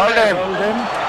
Hold him.